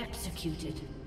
Executed.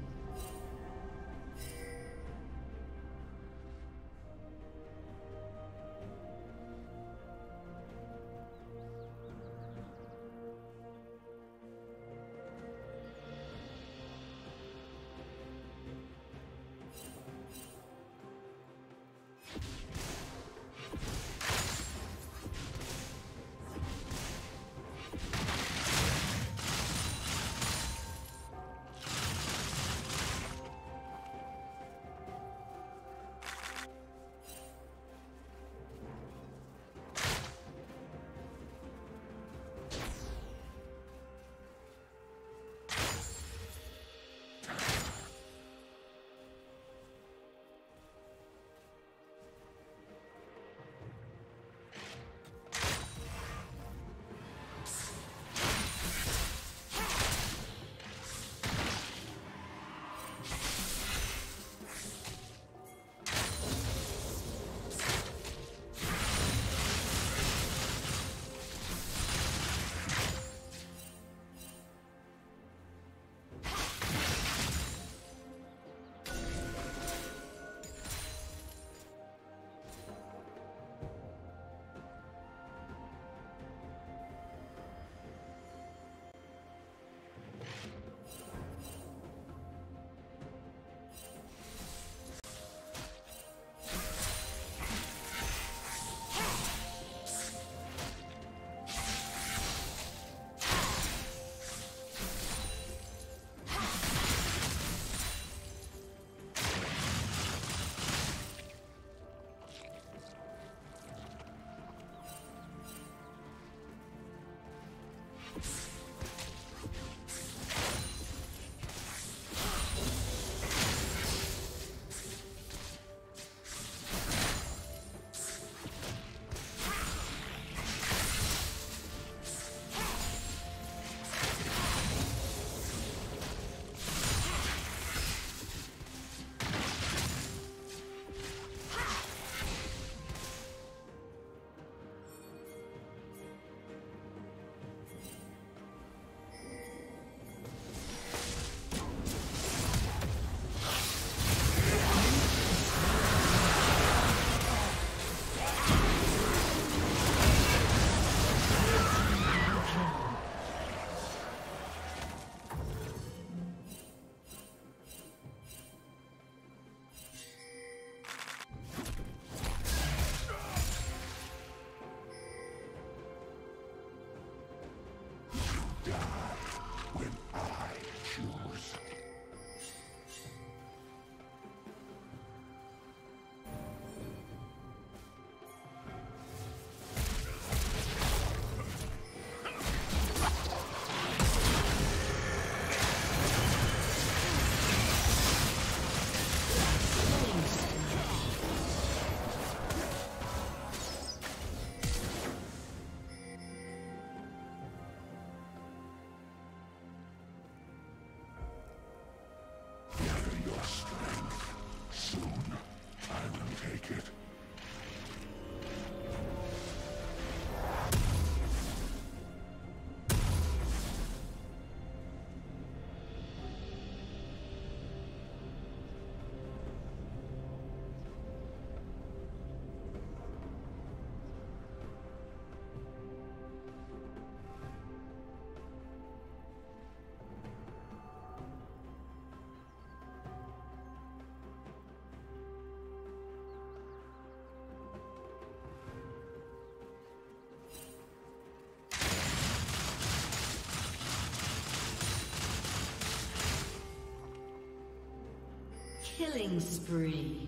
Killing spree.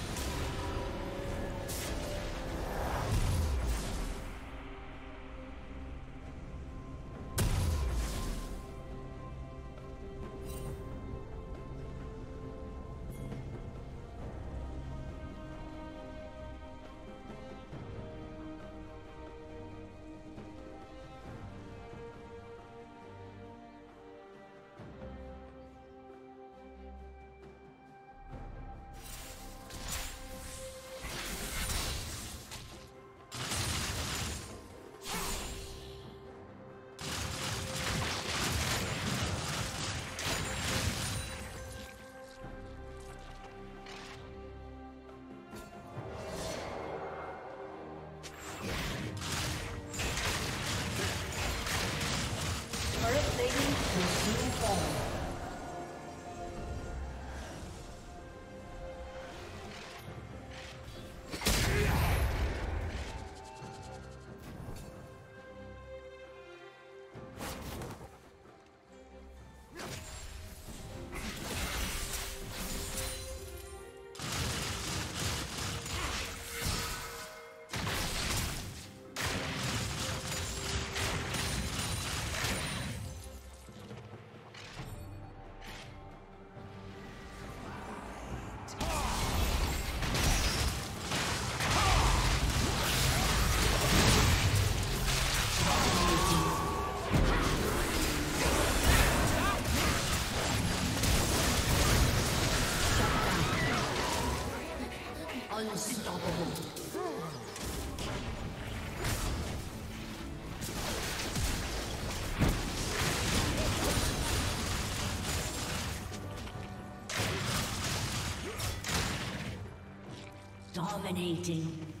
Dominating.